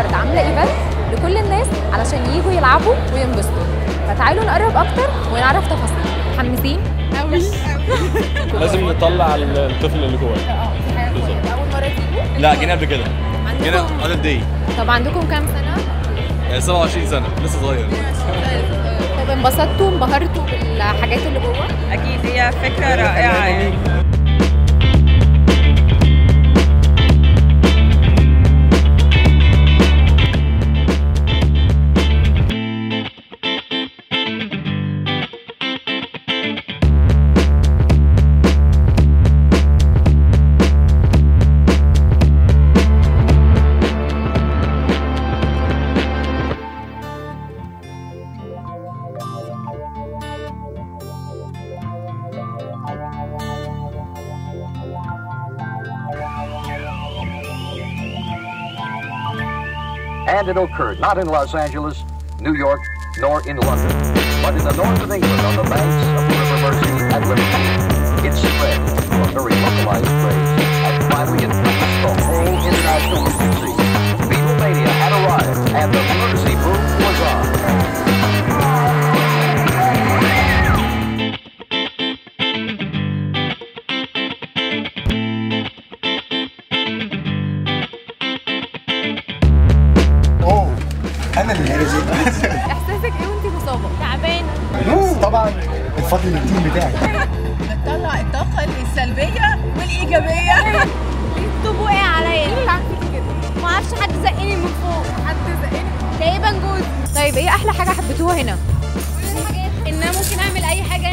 النهارده. عاملة إيفنت لكل الناس علشان ييجوا يلعبوا وينبسطوا. فتعالوا نقرب أكتر ونعرف تفاصيل. متحمسين؟ قوي لازم نطلع الطفل اللي جواه آه. أول مرة تيجوا؟ لا جينا قبل كده. جينا اول داي طب عندكم كام سنة؟ يعني 27 سنة لسه صغير. طيب، طب انبسطتوا انبهرتوا بالحاجات اللي جوه؟ أكيد هي فكرة رائعة يعني. And it occurred not in Los Angeles, New York, nor in London, but in the north of England on the banks of the River Mersey at Liverpool. It spread to a very localized place and finally encompassed the whole international music scene. Beatlemania had arrived and the إحساسك إيه وانت مصابة؟ تعبانة. طبعا الفضل للتيم بتاعي بتطلع الطاقة السلبية والإيجابية. طب وقع عليا. كده؟ ما أعرفش حد زقني من فوق. حد زقني؟ تقريبا جوز طيب إيه أحلى حاجة حبيتوها هنا؟ إن أنا ممكن أعمل أي حاجة